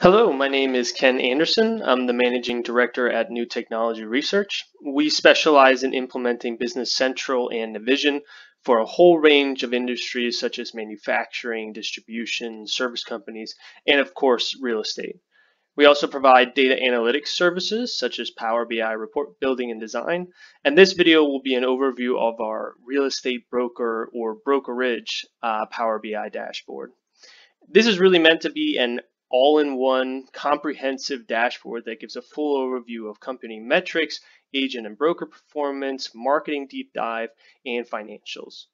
Hello, my name is Ken Anderson. I'm the Managing Director at New Technology Research. We specialize in implementing Business Central and Navision for a whole range of industries such as manufacturing, distribution, service companies, and of course, real estate. We also provide data analytics services such as Power BI report building and design. And this video will be an overview of our real estate broker or brokerage uh, Power BI dashboard. This is really meant to be an all-in-one comprehensive dashboard that gives a full overview of company metrics, agent and broker performance, marketing deep dive, and financials.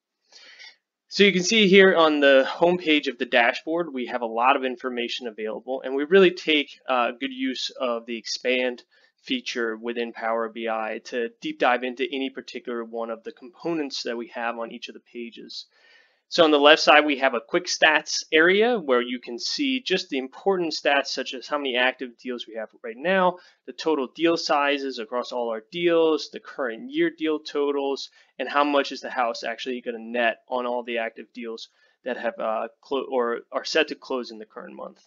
So you can see here on the homepage of the dashboard, we have a lot of information available, and we really take uh, good use of the expand feature within Power BI to deep dive into any particular one of the components that we have on each of the pages. So on the left side, we have a quick stats area where you can see just the important stats such as how many active deals we have right now, the total deal sizes across all our deals, the current year deal totals, and how much is the house actually going to net on all the active deals that have uh, or are set to close in the current month.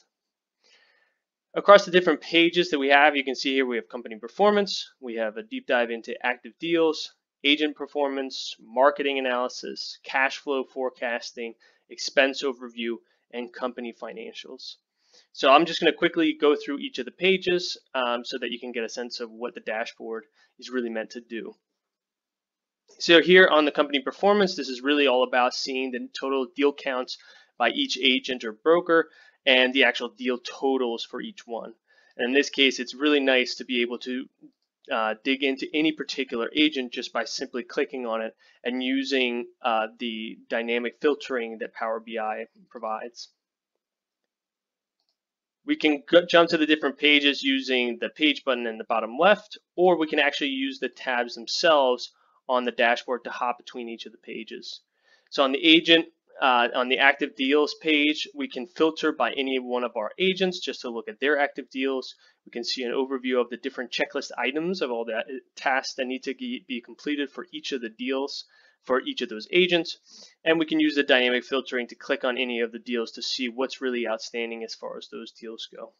Across the different pages that we have, you can see here we have company performance, we have a deep dive into active deals, agent performance, marketing analysis, cash flow forecasting, expense overview, and company financials. So I'm just going to quickly go through each of the pages um, so that you can get a sense of what the dashboard is really meant to do. So here on the company performance, this is really all about seeing the total deal counts by each agent or broker and the actual deal totals for each one. And in this case, it's really nice to be able to uh, dig into any particular agent just by simply clicking on it and using uh, the dynamic filtering that Power BI provides. We can jump to the different pages using the page button in the bottom left, or we can actually use the tabs themselves on the dashboard to hop between each of the pages. So on the agent, uh, on the active deals page, we can filter by any one of our agents just to look at their active deals. We can see an overview of the different checklist items of all the uh, tasks that need to be completed for each of the deals for each of those agents. And we can use the dynamic filtering to click on any of the deals to see what's really outstanding as far as those deals go.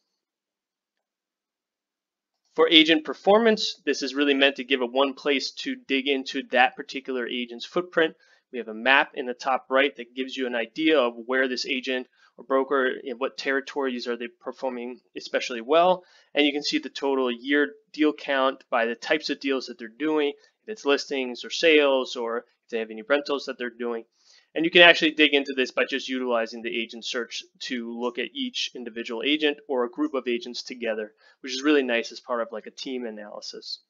For agent performance, this is really meant to give a one place to dig into that particular agent's footprint we have a map in the top right that gives you an idea of where this agent or broker, in what territories are they performing especially well. And you can see the total year deal count by the types of deals that they're doing, if it's listings or sales, or if they have any rentals that they're doing. And you can actually dig into this by just utilizing the agent search to look at each individual agent or a group of agents together, which is really nice as part of like a team analysis.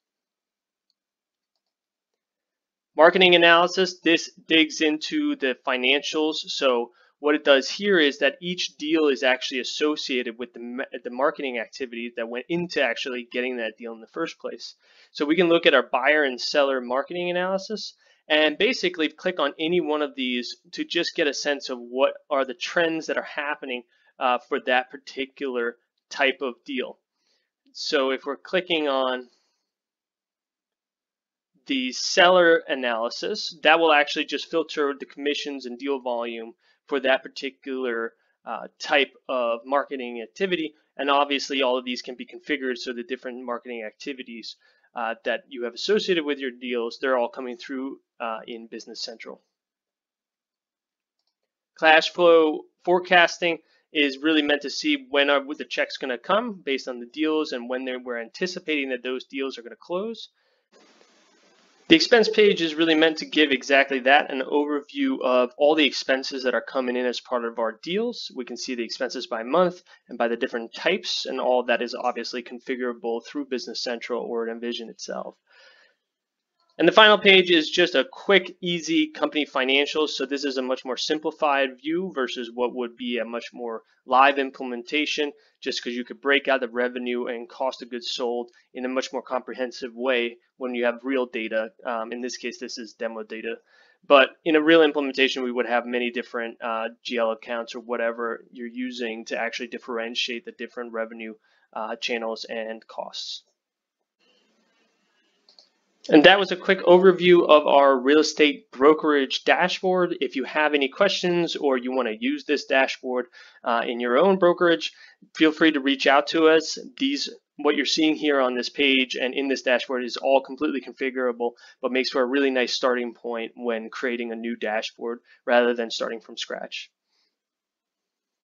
Marketing analysis, this digs into the financials. So what it does here is that each deal is actually associated with the, the marketing activity that went into actually getting that deal in the first place. So we can look at our buyer and seller marketing analysis and basically click on any one of these to just get a sense of what are the trends that are happening uh, for that particular type of deal. So if we're clicking on the seller analysis, that will actually just filter the commissions and deal volume for that particular uh, type of marketing activity. And obviously all of these can be configured so the different marketing activities uh, that you have associated with your deals, they're all coming through uh, in Business Central. Cash flow forecasting is really meant to see when are the checks going to come based on the deals and when we're anticipating that those deals are going to close. The expense page is really meant to give exactly that, an overview of all the expenses that are coming in as part of our deals. We can see the expenses by month and by the different types, and all that is obviously configurable through Business Central or Navision itself. And the final page is just a quick, easy company financials. So this is a much more simplified view versus what would be a much more live implementation, just because you could break out the revenue and cost of goods sold in a much more comprehensive way when you have real data. Um, in this case, this is demo data. But in a real implementation, we would have many different uh, GL accounts or whatever you're using to actually differentiate the different revenue uh, channels and costs. And that was a quick overview of our real estate brokerage dashboard. If you have any questions or you want to use this dashboard uh, in your own brokerage, feel free to reach out to us. These what you're seeing here on this page and in this dashboard is all completely configurable, but makes for a really nice starting point when creating a new dashboard rather than starting from scratch.